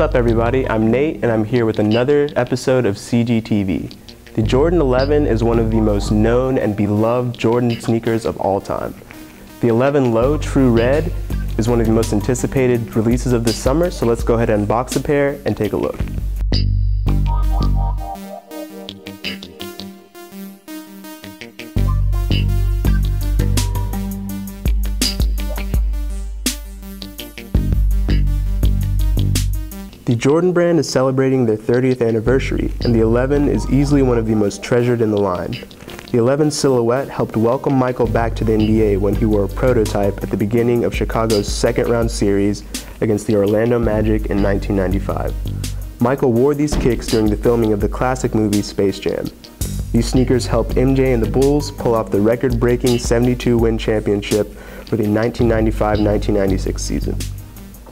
What's up everybody? I'm Nate and I'm here with another episode of CGTV. The Jordan 11 is one of the most known and beloved Jordan sneakers of all time. The 11 Low True Red is one of the most anticipated releases of this summer, so let's go ahead and unbox a pair and take a look. The Jordan brand is celebrating their 30th anniversary, and the 11 is easily one of the most treasured in the line. The 11 silhouette helped welcome Michael back to the NBA when he wore a prototype at the beginning of Chicago's second round series against the Orlando Magic in 1995. Michael wore these kicks during the filming of the classic movie Space Jam. These sneakers helped MJ and the Bulls pull off the record breaking 72 win championship for the 1995 1996 season.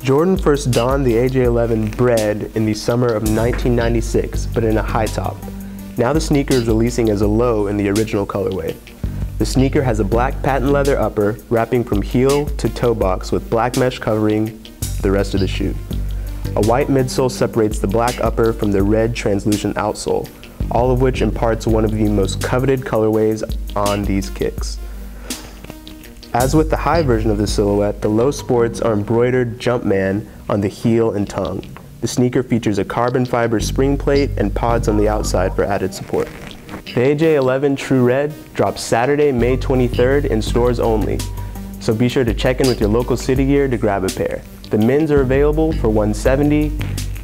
Jordan first donned the AJ11 Bred in the summer of 1996, but in a high top. Now the sneaker is releasing as a low in the original colorway. The sneaker has a black patent leather upper wrapping from heel to toe box with black mesh covering the rest of the shoe. A white midsole separates the black upper from the red translucent outsole, all of which imparts one of the most coveted colorways on these kicks. As with the high version of the silhouette, the low sports are embroidered Jumpman on the heel and tongue. The sneaker features a carbon fiber spring plate and pods on the outside for added support. The AJ11 True Red drops Saturday, May 23rd in stores only, so be sure to check in with your local city gear to grab a pair. The men's are available for 170,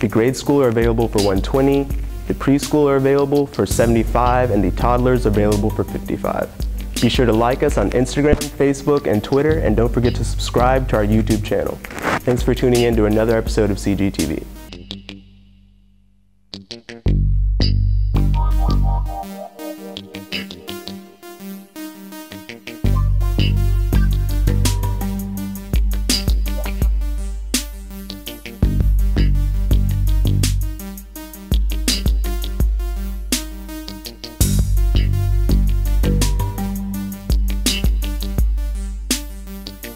the grade school are available for 120, the preschool are available for 75, and the toddlers are available for 55. Be sure to like us on Instagram, Facebook, and Twitter, and don't forget to subscribe to our YouTube channel. Thanks for tuning in to another episode of CGTV.